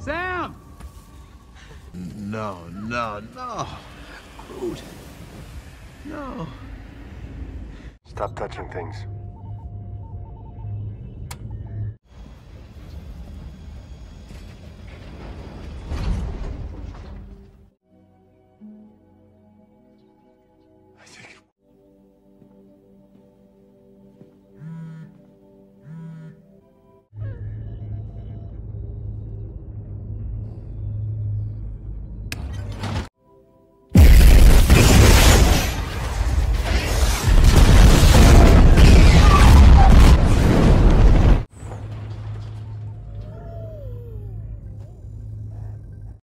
Sam! No, no, no. Rude. No. Stop touching things.